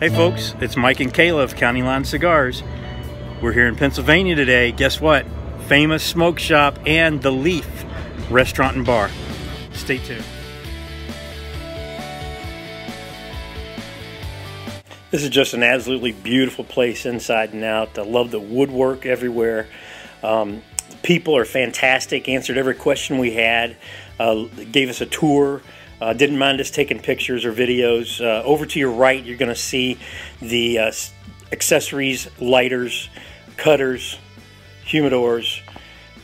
Hey folks, it's Mike and Kayla of County Line Cigars. We're here in Pennsylvania today. Guess what? Famous Smoke Shop and The Leaf Restaurant and Bar. Stay tuned. This is just an absolutely beautiful place inside and out. I love the woodwork everywhere. Um, people are fantastic, answered every question we had, uh, gave us a tour. Uh, didn't mind us taking pictures or videos. Uh, over to your right, you're going to see the uh, accessories, lighters, cutters, humidors,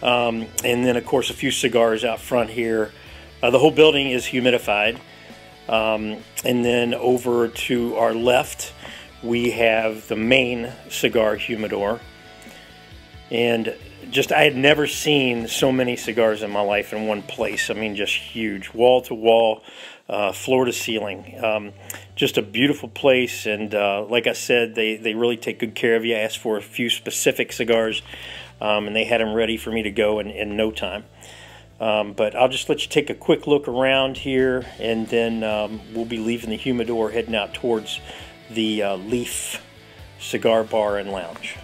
um, and then, of course, a few cigars out front here. Uh, the whole building is humidified. Um, and then over to our left, we have the main cigar humidor. And just, I had never seen so many cigars in my life in one place. I mean, just huge, wall to wall, uh, floor to ceiling. Um, just a beautiful place. And uh, like I said, they, they really take good care of you. I asked for a few specific cigars, um, and they had them ready for me to go in, in no time. Um, but I'll just let you take a quick look around here, and then um, we'll be leaving the humidor, heading out towards the uh, Leaf Cigar Bar and Lounge.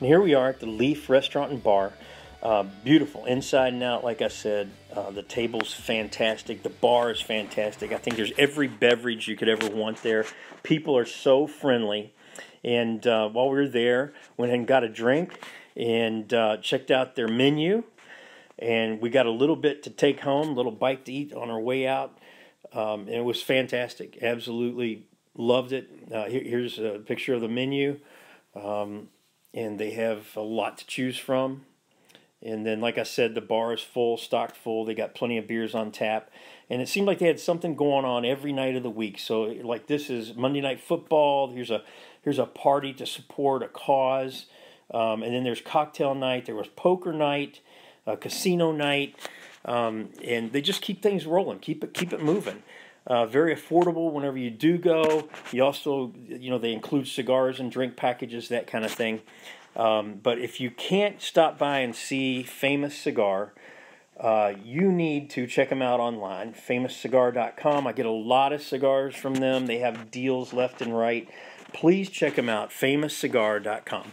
And here we are at the Leaf Restaurant and Bar. Uh, beautiful inside and out, like I said. Uh, the table's fantastic. The bar is fantastic. I think there's every beverage you could ever want there. People are so friendly. And uh, while we were there, went and got a drink and uh, checked out their menu. And we got a little bit to take home, a little bite to eat on our way out. Um, and it was fantastic. Absolutely loved it. Uh, here, here's a picture of the menu. Um, and they have a lot to choose from. And then, like I said, the bar is full, stocked full. They got plenty of beers on tap. And it seemed like they had something going on every night of the week. So, like this is Monday Night Football. Here's a here's a party to support a cause. Um, and then there's cocktail night. There was poker night, a casino night, um, and they just keep things rolling. Keep it keep it moving. Uh, very affordable whenever you do go. You also, you know, they include cigars and drink packages, that kind of thing. Um, but if you can't stop by and see Famous Cigar, uh, you need to check them out online, famouscigar.com. I get a lot of cigars from them. They have deals left and right. Please check them out, famouscigar.com.